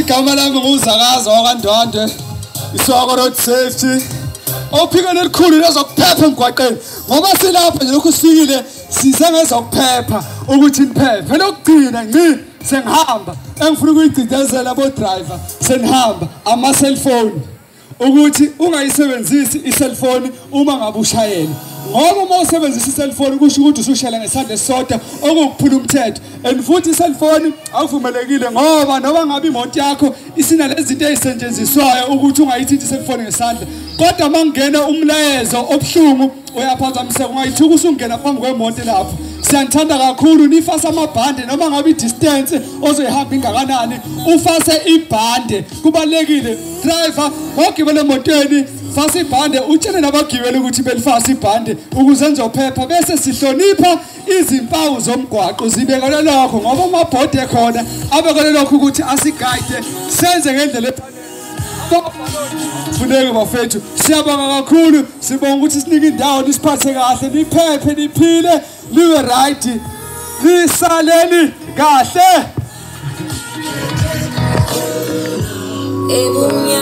igama lami nguzakaza wakandwandwe isoko road safety. Ophikeni elikhulu lezokuphepha emgwaqeni ngoba silapha nje lokhu sikile size ngezokuphepha ukuthi niphephe. Lokugcina ngci sengihamba. Engifuna ukuyigcindezela abo-driver senihamba ama-cellphone ukuthi ungayisebenzisi i-cellphone uma ngabe ushayela. Ngoba uma usebenzisa i-cellphone kusho ukuthi usushayela ngesandla esisodwa okuwukuphula umthetho. And futhi i-cellphone akuvumelekile ngoba noma ngabe imoto yakho isinalezi zinto ey'setshenziswayo ukuthi ungayithinti i-cellphone ngesandla kodwa uma kungena umlayezo obuhlungu uyaphazamiseka ungayithuka usungena phambi kwemoto lapho. Siyanithanda kakhulu nifase amabhande noma ngabe i-distance ozoyihamba ingakanani ufase ibhande. Kubalulekile driver ogibele emotweni fasa ibhande utshele nabagibeli ukuthi belifase ibhande ukuze nizophepha bese sihlonipha izimpawu zomgwaqo. Zibekelwe lokho ngoba amabhodi ekhona abekelwe lokho ukuthi asigayide senze ngendlela funeke bafethu. Siyabonga kakhulu. Sibonga ukuthi sinike indawo nisiphathe kahle niphephe niphile. Liwe right. Lisaleni kahle. Ebumnyama